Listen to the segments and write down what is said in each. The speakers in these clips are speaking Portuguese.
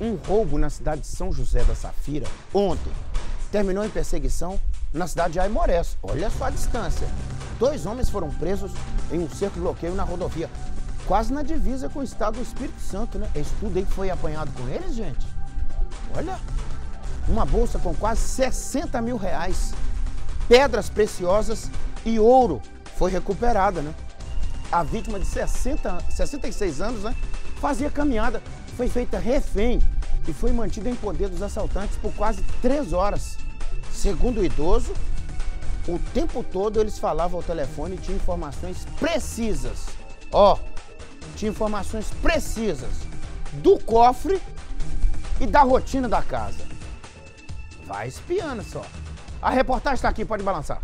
Um roubo na cidade de São José da Safira ontem terminou em perseguição na cidade de Aimorés. Olha só a distância. Dois homens foram presos em um cerco bloqueio na rodovia, quase na divisa com o estado do Espírito Santo, né? Esse tudo aí que foi apanhado com eles, gente. Olha, uma bolsa com quase 60 mil reais, pedras preciosas e ouro foi recuperada, né? A vítima de 60, 66 anos, né? Fazia caminhada, foi feita refém e foi mantida em poder dos assaltantes por quase três horas. Segundo o idoso, o tempo todo eles falavam ao telefone e tinham informações precisas. Ó, tinha informações precisas do cofre e da rotina da casa. Vai espiando só. A reportagem está aqui, pode balançar.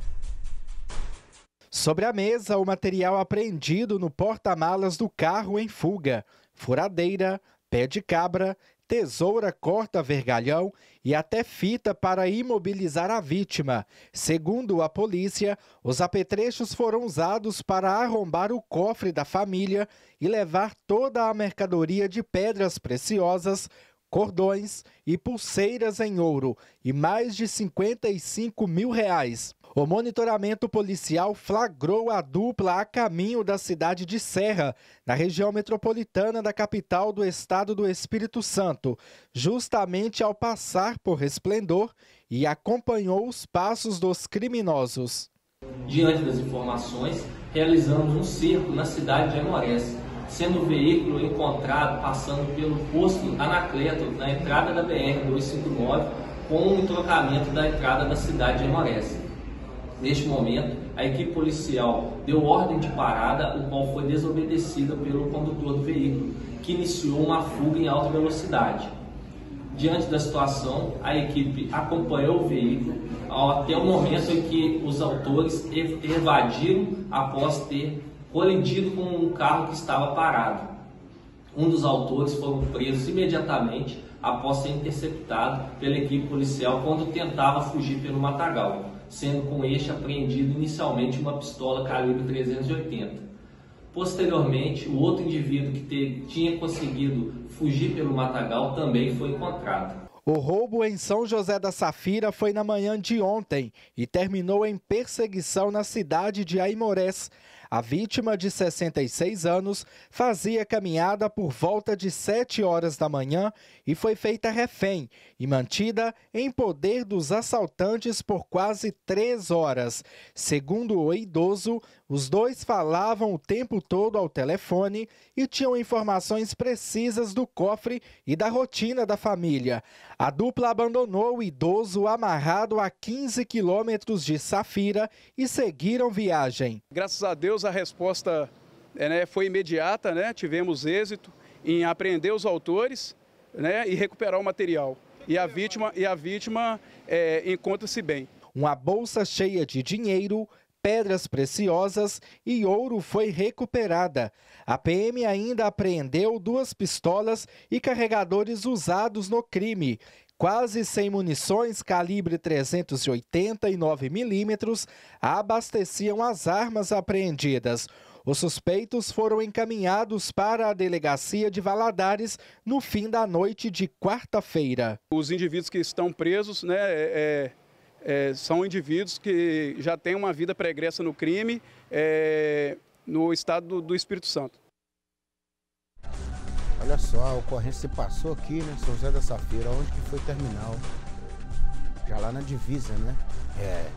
Sobre a mesa, o material apreendido no porta-malas do carro em fuga: furadeira, pé de cabra, tesoura corta-vergalhão e até fita para imobilizar a vítima. Segundo a polícia, os apetrechos foram usados para arrombar o cofre da família e levar toda a mercadoria de pedras preciosas, cordões e pulseiras em ouro e mais de 55 mil reais. O monitoramento policial flagrou a dupla a caminho da cidade de Serra, na região metropolitana da capital do estado do Espírito Santo, justamente ao passar por Resplendor e acompanhou os passos dos criminosos. Diante das informações, realizamos um cerco na cidade de Amorés, sendo o veículo encontrado passando pelo posto Anacleto, na entrada da BR-259, com o trocamento da entrada da cidade de Amorés. Neste momento, a equipe policial deu ordem de parada, o qual foi desobedecida pelo condutor do veículo, que iniciou uma fuga em alta velocidade. Diante da situação, a equipe acompanhou o veículo até o momento em que os autores evadiram após ter colidido com um carro que estava parado. Um dos autores foram presos imediatamente após ser interceptado pela equipe policial quando tentava fugir pelo matagal sendo com este apreendido inicialmente uma pistola calibre 380. Posteriormente, o outro indivíduo que tinha conseguido fugir pelo matagal também foi encontrado. O roubo em São José da Safira foi na manhã de ontem e terminou em perseguição na cidade de Aimorés. A vítima, de 66 anos, fazia caminhada por volta de 7 horas da manhã e foi feita refém e mantida em poder dos assaltantes por quase 3 horas. Segundo o idoso, os dois falavam o tempo todo ao telefone e tinham informações precisas do cofre e da rotina da família. A dupla abandonou o idoso amarrado a 15 quilômetros de Safira e seguiram viagem. Graças a Deus a resposta é, né, foi imediata, né? tivemos êxito em apreender os autores né, e recuperar o material. E a vítima, e a vítima é, encontra-se bem. Uma bolsa cheia de dinheiro, pedras preciosas e ouro foi recuperada. A PM ainda apreendeu duas pistolas e carregadores usados no crime. Quase 100 munições calibre 389 milímetros abasteciam as armas apreendidas. Os suspeitos foram encaminhados para a delegacia de Valadares no fim da noite de quarta-feira. Os indivíduos que estão presos, né, é, é é, são indivíduos que já têm uma vida pregressa no crime é, no estado do, do, Espírito Santo. Olha só, a ocorrência se passou aqui, né? São José da Safira, onde que foi terminal. Já lá na divisa, né? É.